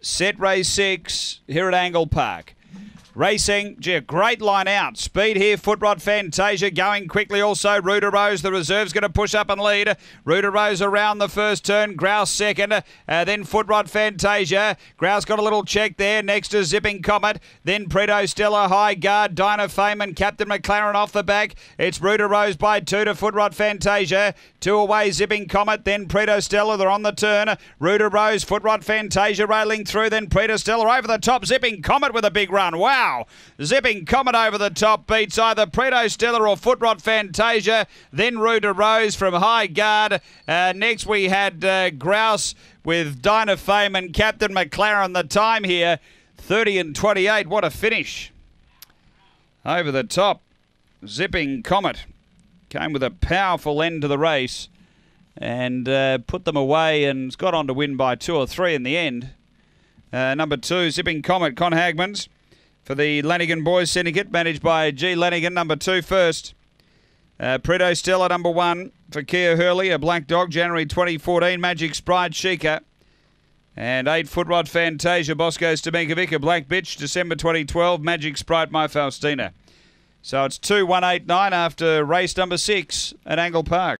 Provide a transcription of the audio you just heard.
Set race six here at Angle Park. Racing, gee, a great line out. Speed here, Footrod Fantasia going quickly. Also, Ruda Rose, the reserve's going to push up and lead. Ruda Rose around the first turn. Grouse second. Uh, then Footrod Fantasia. Grouse got a little check there. Next is Zipping Comet. Then Preto Stella, High Guard, Dinah and Captain McLaren off the back. It's Ruda Rose by two to Footrod Fantasia. Two away, Zipping Comet. Then Preto Stella, they're on the turn. Ruda Rose, Footrod Fantasia railing through. Then Preto Stella over the top. Zipping Comet with a big run. Wow. Wow. Zipping Comet over the top beats either Preto Stella or Footrot Fantasia. Then Ruda Rose from High Guard. Uh, next we had uh, Grouse with Dinah Fame and Captain McLaren. The time here 30 and 28. What a finish. Over the top. Zipping Comet came with a powerful end to the race and uh, put them away and got on to win by two or three in the end. Uh, number two, Zipping Comet, Con Hagmans for the Lanigan Boys Syndicate, managed by G. Lanigan, number two first. Uh, Preto Stella, number one for Kia Hurley, a black dog, January 2014, Magic Sprite Chica. And eight foot rod Fantasia, Bosco Stamenkovic, a black bitch, December 2012, Magic Sprite, My Faustina. So it's 2 1 8 9 after race number six at Angle Park.